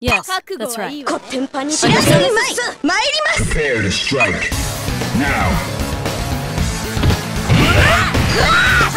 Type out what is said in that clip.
Yes, that's right. Prepare to strike. Now. Ah! Ah!